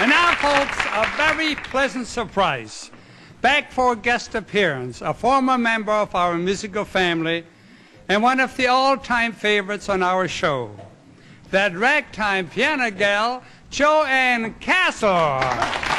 And now, folks, a very pleasant surprise. Back for a guest appearance, a former member of our musical family and one of the all-time favorites on our show, that ragtime piano gal, Jo-Ann Castle.